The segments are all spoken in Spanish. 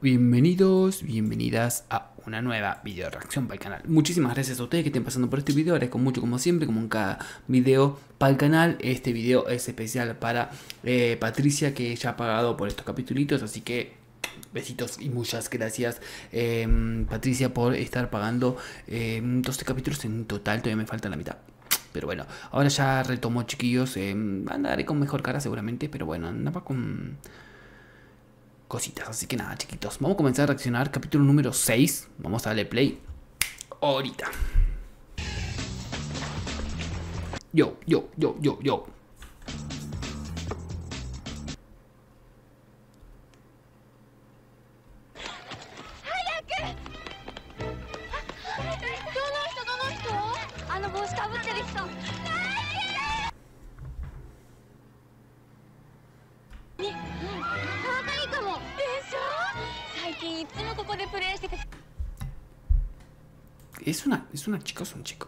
Bienvenidos, bienvenidas a una nueva video reacción para el canal. Muchísimas gracias a ustedes que estén pasando por este video, agradezco mucho como siempre, como en cada video para el canal. Este video es especial para eh, Patricia que ya ha pagado por estos capítulos, así que besitos y muchas gracias em, Patricia por estar pagando 12 em, capítulos en total, todavía me falta la mitad. Pero bueno, ahora ya retomo chiquillos, eh, andaré con mejor cara seguramente, pero bueno, andaba con cositas. Así que nada, chiquitos. Vamos a comenzar a reaccionar. Capítulo número 6. Vamos a darle play. Ahorita. Yo, yo, yo, yo, yo. ¿Es una, ¿Es una chica o es un chico?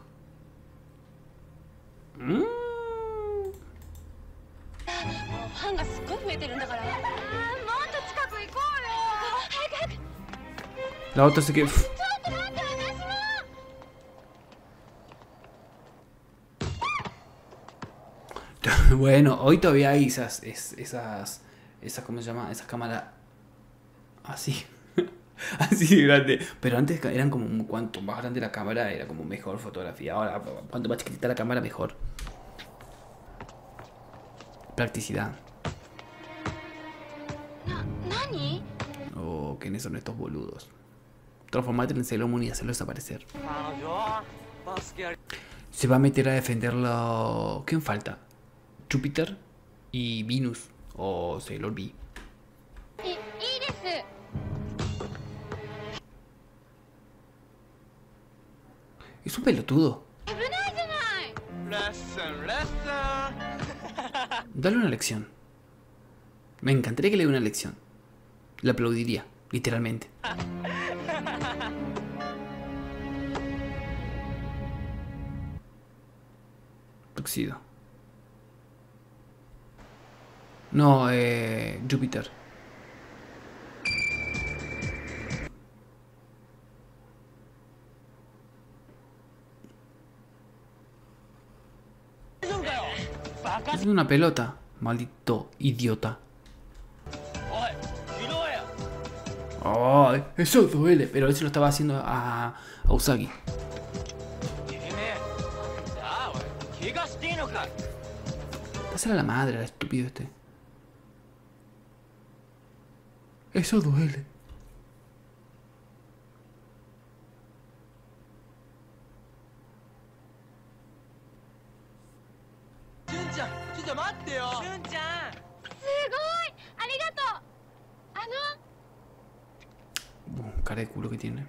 Mm. La otra se que... bueno, hoy todavía hay esas, esas, esas, ¿cómo se llama? Esas cámaras así. así de grande. Pero antes eran como cuanto más grande la cámara era como mejor fotografía. Ahora, cuanto más chiquitita la cámara, mejor. Practicidad. Oh, ¿quiénes son estos boludos? Transformarte en Sailor y hacerlo desaparecer. Se va a meter a defenderlo. ¿Quién falta? Júpiter y Venus. O Sailor B. Es un pelotudo. Dale una lección. Me encantaría que le dé una lección. Le aplaudiría, literalmente. Tuxido. No, eh, Júpiter. Es una pelota, maldito idiota. Ay, eso duele, pero se lo estaba haciendo a, a Usagi. Pásale a la madre, al estúpido este. Eso duele. De culo que tiene.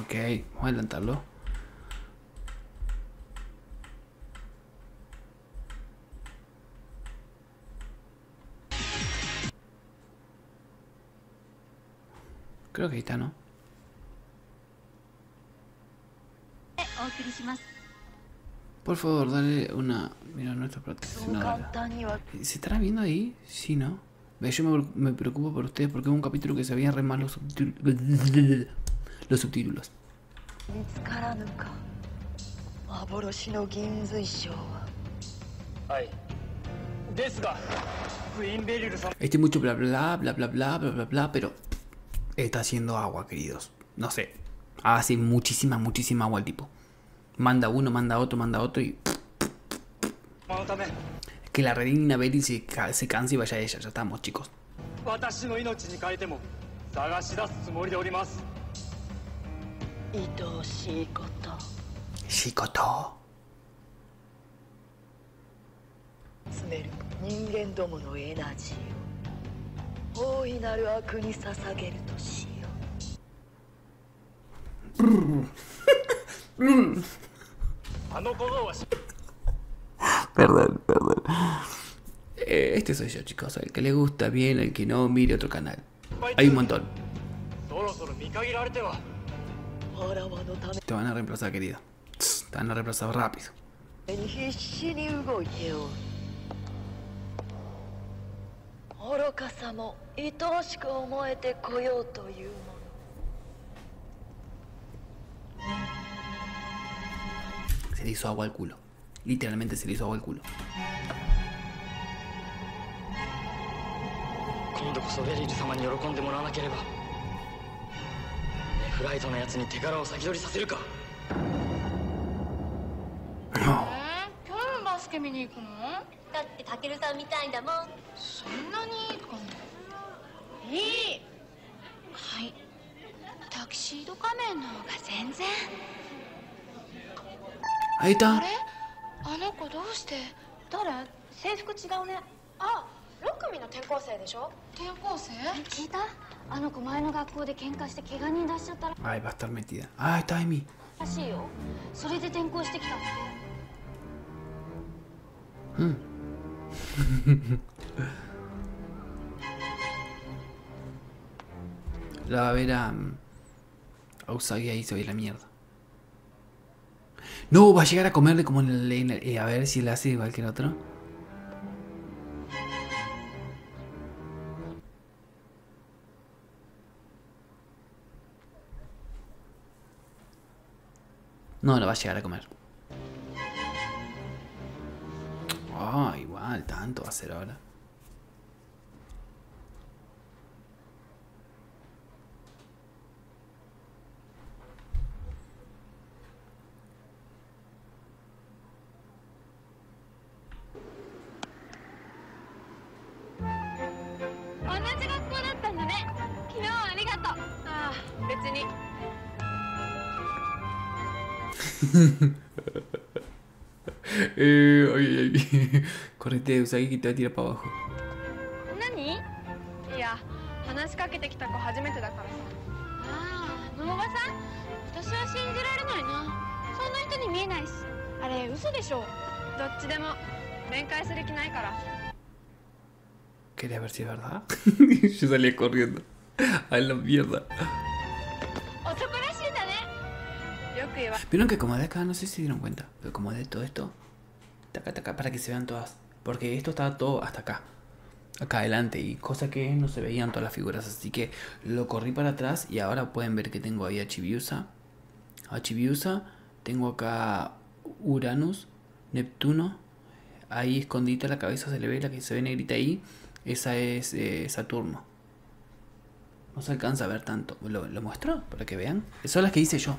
Ok, vamos a adelantarlo. Creo que ahí está, ¿no? Por favor, dale una... Mira, nuestra patrocinadora. ¿Se estará viendo ahí? Sí, ¿no? Yo me, me preocupo por ustedes porque es un capítulo que se veían re mal los subtítulos. Los subtítulos. Este mucho bla bla bla bla bla bla bla bla, pero está haciendo agua, queridos. No sé. Hace muchísima, muchísima agua el tipo. Manda uno, manda otro, manda otro y... Que la reina Betty se, se canse y vaya ella, ya estamos chicos. Shikoto. 人間どものエナジーを大いなる悪に捧げるとしよう。Perdón, perdón. Eh, este soy yo, chicos. El que le gusta bien, el que no, mire otro canal. Hay un montón. Te van a reemplazar, querido. Te van a reemplazar rápido. Se le hizo agua al culo. Literalmente se le hizo agua al culo. 今度こそベリル様に喜んでもらわなければネフライトのやつに手柄を先取りさせるかえー、今日もバスケ見に行くのだってたけるさんみたいんだもん。そんなにいいかないいはいタキシード仮面の方が全然 Ahí está. あれ？あの子どうして？誰？制服違うね。あ6組の転校生でしょ？転校生？聞いた？あの子前の学校で喧嘩して怪我人出しちゃったら。Ahí va a estar metida. Ah, está Amy. らしいよ。それで転校してきた。の Mm. La va a ver a, a Usagi ahí se ve la mierda. No, va a llegar a comerle como en el... en eh, a ver si le hace igual que el otro. No, lo va a llegar a comer. Ah, igual, tanto va a ser ahora. ¡ Eh, ay, ay. Correte, Usagi, que te va a tirar para abajo. 何いや話しかけてきた子初めてだからさああ野間さん私は信じられないなそんな人に見えないしあれ嘘でしょどっちでも面会する気ないから Quería ver si es verdad. Yo salía corriendo. A la mierda. lleva. Vieron que como de acá, no sé si se dieron cuenta, pero como de todo esto, taca, para que se vean todas. Porque esto estaba todo hasta acá, acá adelante, y cosa que no se veían todas las figuras. Así que lo corrí para atrás y ahora pueden ver que tengo ahí a Chibiusa. A Chibiusa, tengo acá Uranus, Neptuno. Ahí escondita la cabeza se le ve la que se ve negrita ahí. Esa es eh, Saturno. No se alcanza a ver tanto. ¿Lo, lo muestro para que vean? Esas son las que hice yo.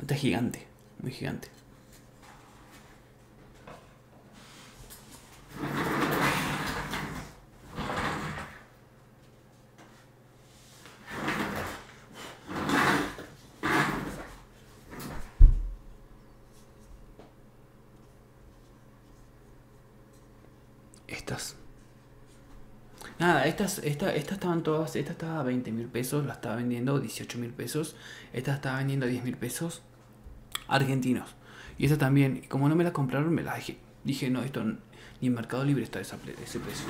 Esta es gigante, muy gigante. Estas. Nada, estas, esta, estas estaban todas, esta estaba a 20 mil pesos, la estaba vendiendo 18 mil pesos, esta estaba vendiendo 10 mil pesos argentinos. Y esta también, como no me la compraron, me la dejé. Dije, no, esto ni en Mercado Libre está ese precio.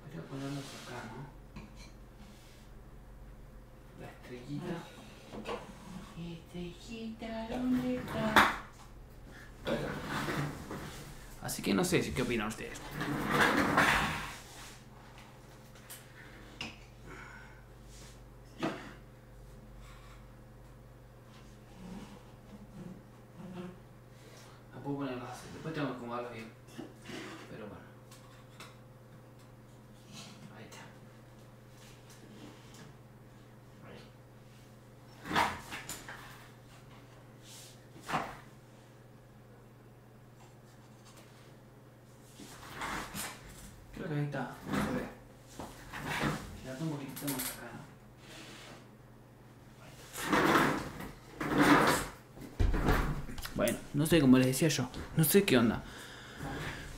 Voy a ponerlos acá, ¿no? La estrellita. Estrellita, ¿dónde está? Así que no sé si qué opinan ustedes. La puedo poner más. Después tengo que acomodarlo bien. Pero bueno. Ahí está. Ahí. que ahí está, no se ve. Si la tomo un poquitito más acá, ¿no? Bueno, no sé, como les decía yo, no sé qué onda.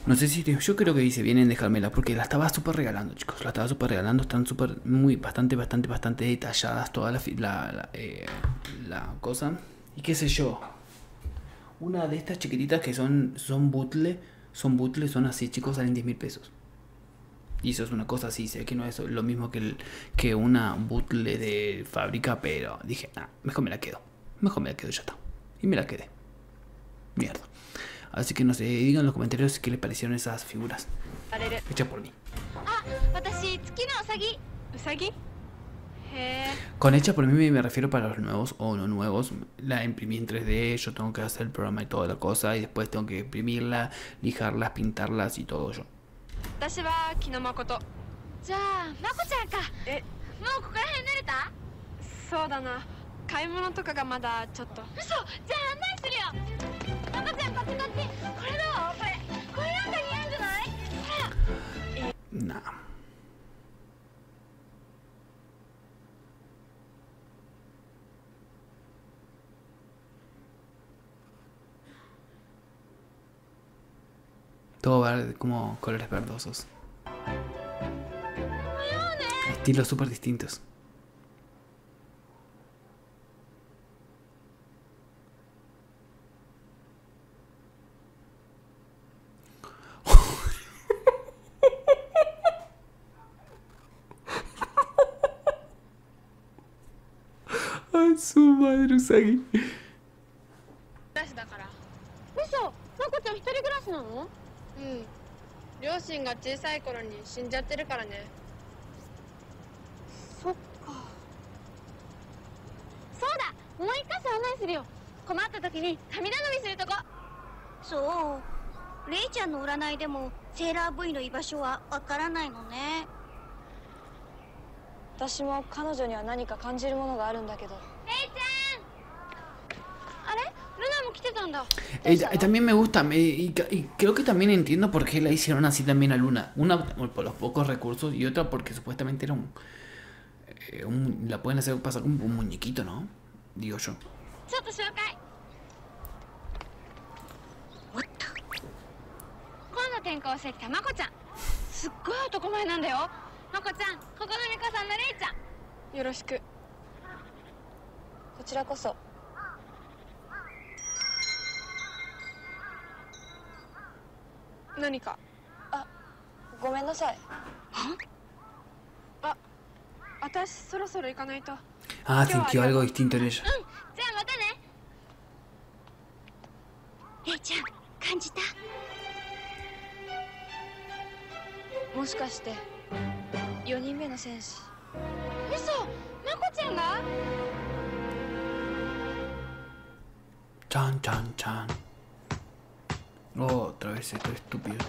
No sé si yo creo que dice vienen dejármela porque la estaba súper regalando, chicos. La estaba súper regalando, están súper, muy, bastante, bastante, bastante detalladas toda la, la, eh, la cosa. Y qué sé yo. Una de estas chiquititas que son, son butle, son butle, son así, chicos, salen 10 mil pesos. Y eso es una cosa así, sé que no es lo mismo que, que una butle de fábrica, pero dije, nah, mejor me la quedo. Mejor me la quedo, ya está. Y me la quedé mierda. Así que no sé, digan en los comentarios qué les parecieron esas figuras. Hechas por mí. Con hecha por mí me refiero para los nuevos o no nuevos. La imprimí en 3D, yo tengo que hacer el programa y toda la cosa, y después tengo que imprimirla, lijarlas, pintarlas y todo yo. Nah. Todo va como colores verdosos. Estilos súper distintos. Usagi. 暮らしだから。嘘。まこちゃん一人暮らしなの？うん。両親が小さい頃に死んじゃってるからね。そっか。そうだ。もう一箇所案内するよ。困った時に神頼みするとこ。そう。レイちゃんの占いでもセーラー V の居場所はわからないのね。私も彼女には何か感じるものがあるんだけど。レイ Eh, ta- también me gusta, me- y, creo que también entiendo por qué la hicieron así también a Luna. Una por los pocos recursos y otra porque supuestamente era un, eh, un- La pueden hacer pasar como un muñequito, ¿no? Digo yo. 何か。あごめんなさい。はあ私そろそろ行かないと。ああ sintió algo う。んじゃあまたね。えいちゃん感じた？もしかして4人目の戦士。嘘ソマコちゃんが？ちゃんちゃんちゃん Otra vez esto estúpido.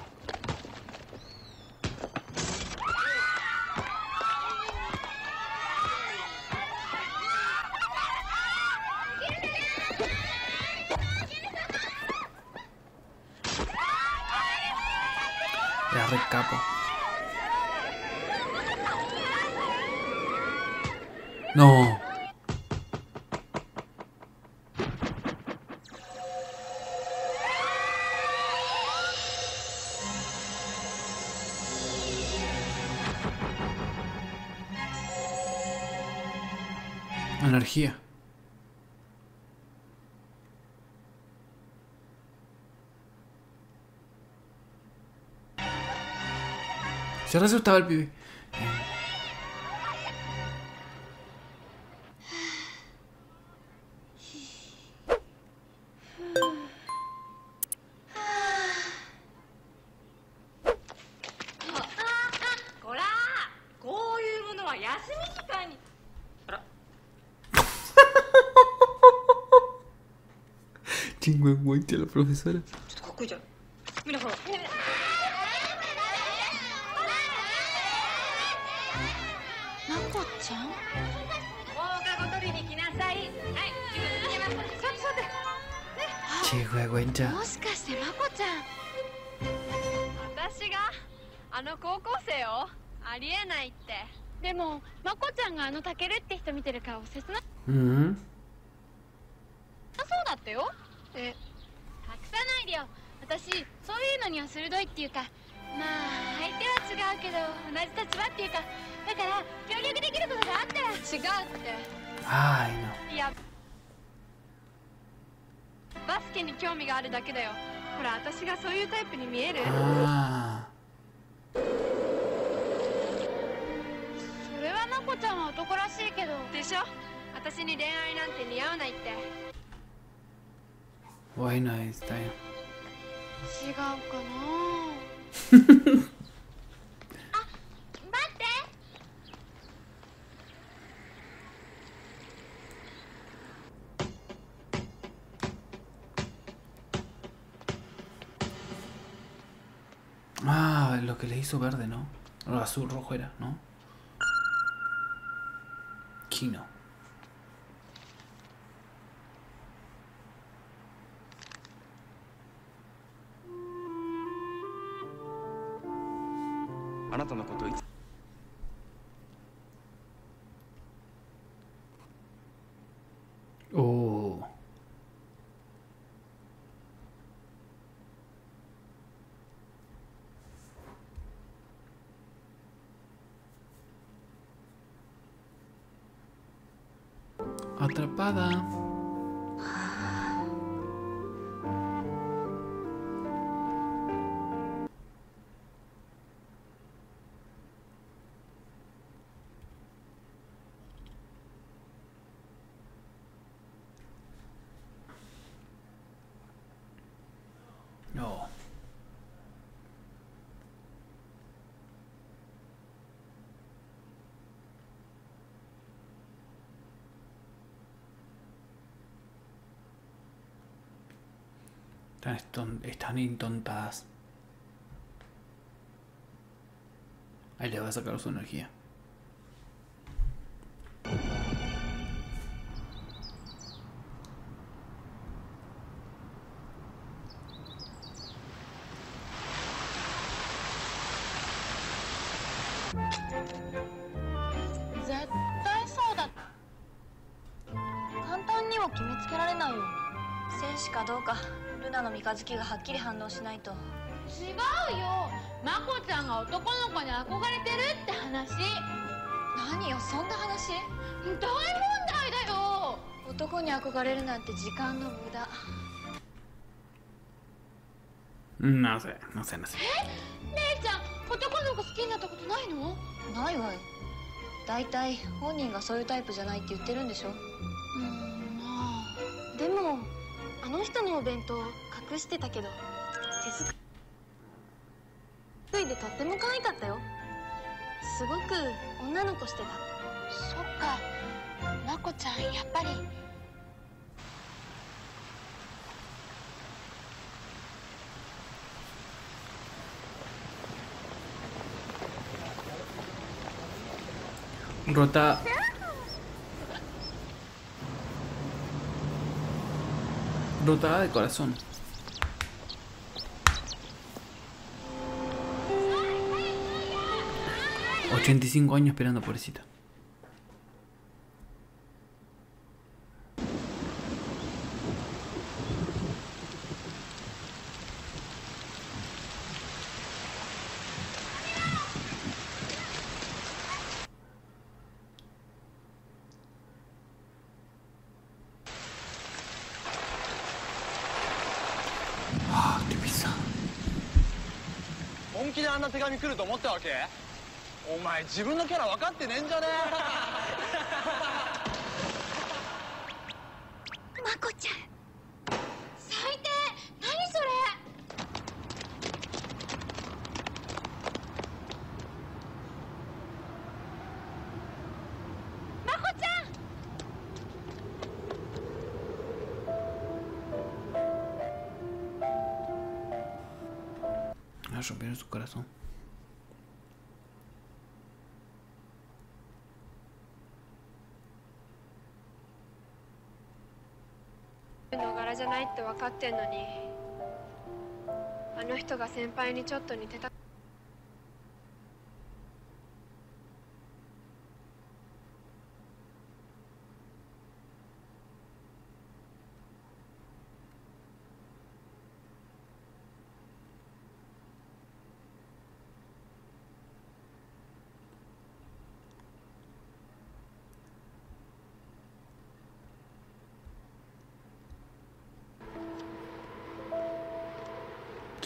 No. Se resultaba el pibe. Chingüengüente a la profesora. 待って Chingüengüencha. もしかしてまこちゃん。私があの高校生を？ありえないって。でもまこちゃんがあのタケルって人見てる顔切な Ujú. そうだったよ。え隠さないでよ。私そういうのには鋭いっていうか。まあ相手は違うけど同じ立場っていうか。だから協力できることがあったら違うって。Ay, no. いやバスケに興味があるだけだよ。ほら私がそういうタイプに見える。Ah. それはまこちゃんは男らしいけど。でしょ？私に恋愛なんて似合わないって。Está bien. 違うかな Lo que le hizo verde, ¿no? O azul, rojo era, ¿no? Kino. あ Bye-bye. Están, están intontadas. Ahí le va a sacar su energía. ルナの三日月がはっきり反応しないと。違うよ。まこちゃんが男の子に憧れてるって話。何よそんな話？大問題だよ。男に憧れるなんて時間の無駄。No sé, no sé, no sé. 姉ちゃん男の子好きになったことないの？ないわよ大体本人がそういうタイプじゃないって言ってるんでしょ。うんまあ。でもあの人のお弁当隠してたけど手作りでとっても可愛かったよ。すごく女の子してた。そっか。まこちゃんやっぱり。Rota. Rotada de corazón. ...85 años esperando, pobrecita. Ah, qué pesado. 本気であんな手紙来ると思ったわけ？お前自分のキャラ分かってねえんじゃね まこちゃん su corazón. の柄じゃないって分かってんのにあの人が先輩にちょっと似てた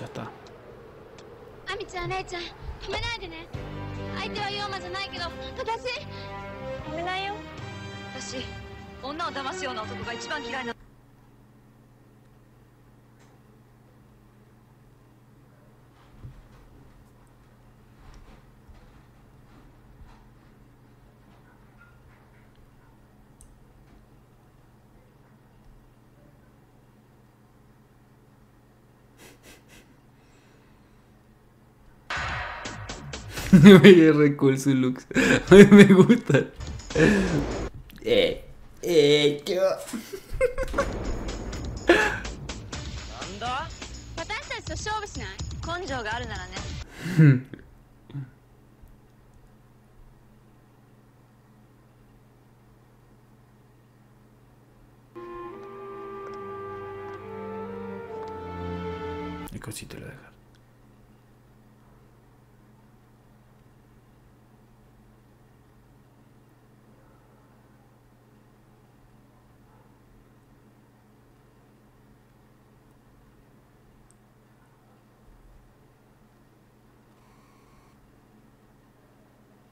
Ya está. アミちゃんレイちゃん止めないでね相手はヨーマじゃないけど私止めないよ私女を騙すような男が一番嫌いな。es re cool su looks. Me gusta. Eh, eh, yo. Y.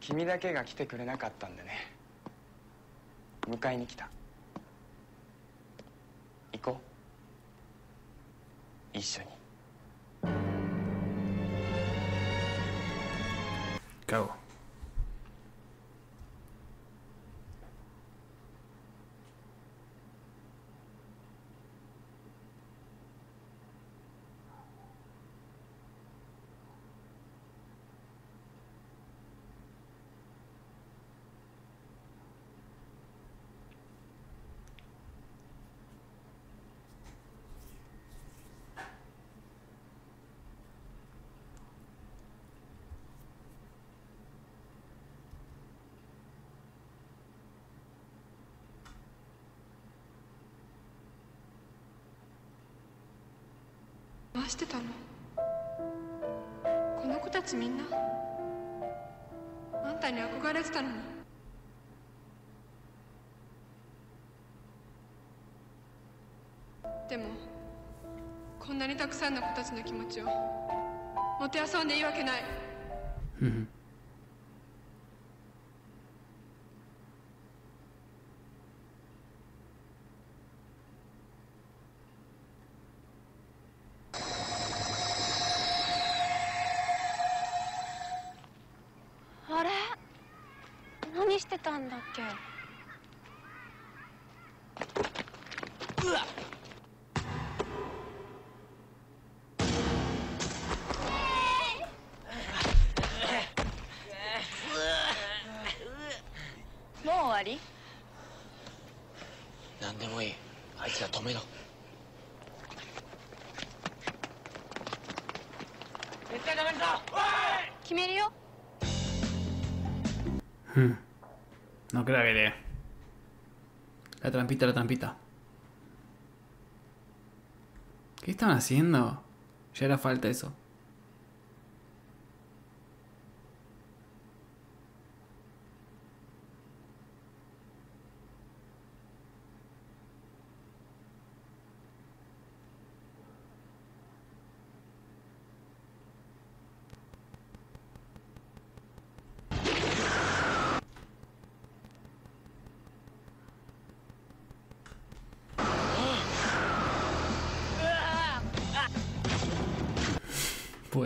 君だけが来てくれなかったんでね。迎えに来た。行こう。一緒に。Go. してたの？この子たちみんな？あんたに憧れてたのに？でもこんなにたくさんの子たちの気持ちをもてあそんでいいわけない。してたんだっけ？La trampita, la trampita. ¿Qué están haciendo? Ya era falta eso.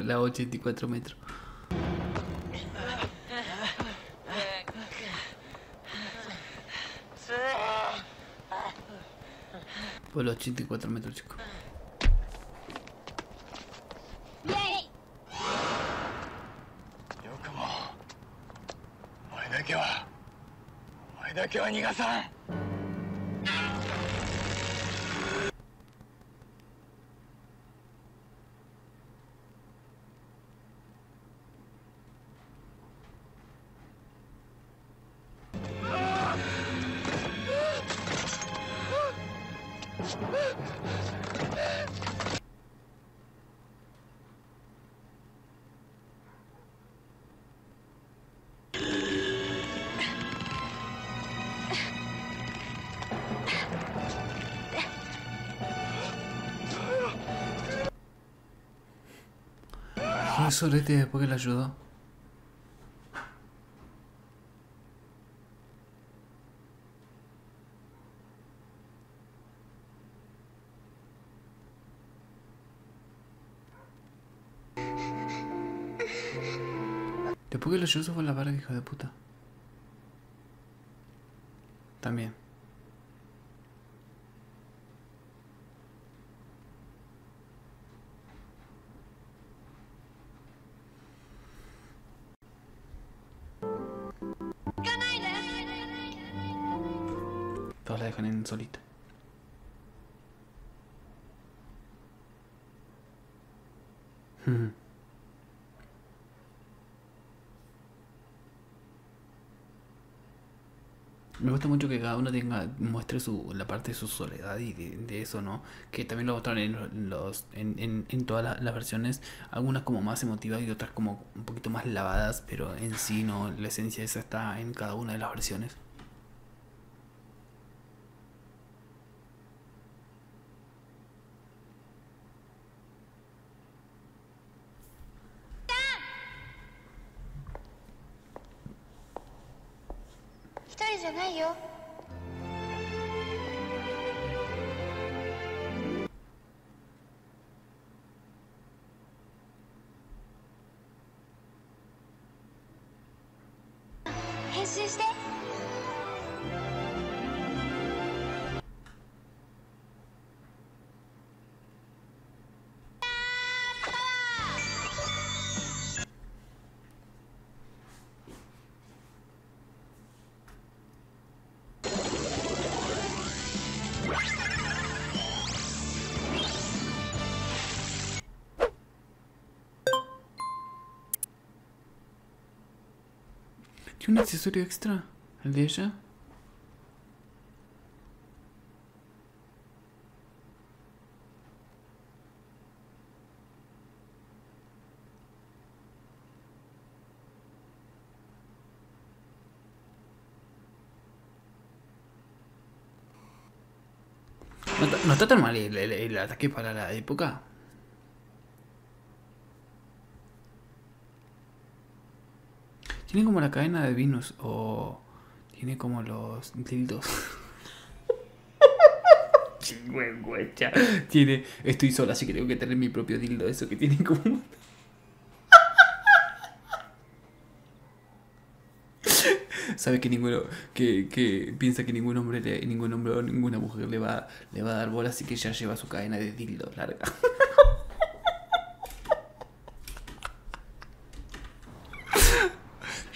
Volaba 84 metros. Por los 84 metros, chicos. イエ Sorete después que le ayudó. Que lo ayudó fue la barra, hijo de puta. También. Todos la dejan en solita. Gusta mucho que cada uno tenga muestre su la parte de su soledad y de, eso, ¿no? Que también lo mostraron en los en, en, en todas las, las versiones, algunas como más emotivas y otras como un poquito más lavadas, pero en sí no, la esencia esa está en cada una de las versiones. 練習して。¿Tiene un accesorio extra? ¿El de ella? No está tan mal el, el- el ataque para la época. Tiene como la cadena de Venus o tiene como los dildos. Chingüengüecha. Tiene, estoy sola, así que tengo que tener mi propio dildo. Eso que tiene como. Sabe que ninguno, que, que piensa que ningún hombre, le- ningún hombre o ninguna mujer le va, le va a dar bola, así que ya lleva su cadena de dildo larga.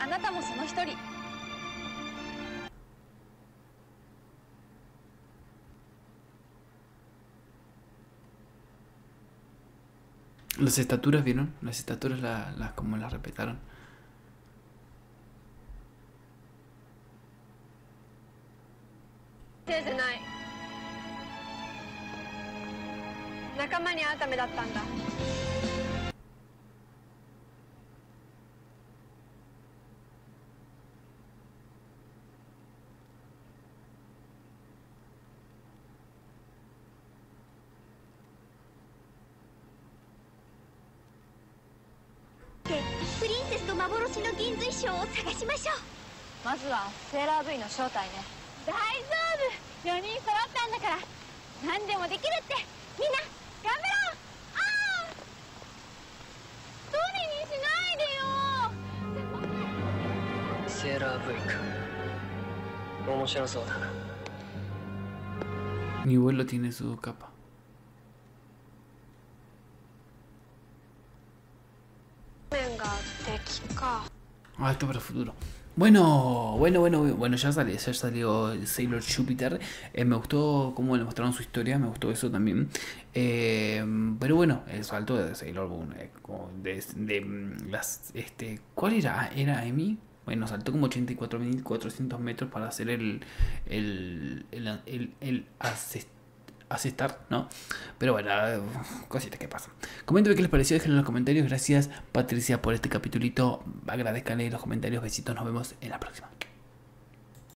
あなたもその一人 Las estaturas, ¿vieron? Las estaturas las la, como las respetaron. せいじゃない仲間に会うためだったんだ 探しましょう。まずはセーラー V の正体ね。大丈夫。4人揃ったんだから。何でもできるって。みんな頑張ろう。ああ一人にしないでよ。セーラー V か面白そうだな。Mi abuelo tiene su capa. Ah, Alto para el futuro. Bueno, bueno, bueno, bueno, ya salió, ya salió Sailor Jupiter. Eh, me gustó cómo le mostraron su historia, me gustó eso también. Eh, pero bueno, el salto de Sailor Moon, eh, mm, este, ¿cuál era? Ah, ¿Era Emi. Bueno, saltó como 84.400 metros para hacer el, el, el, el, el asestar, ¿no? Pero bueno, cositas que pasan. Coméntame qué les pareció, déjenlo en los comentarios. Gracias Patricia por este capitulito. Agradezcanle los comentarios, besitos, nos vemos en la próxima.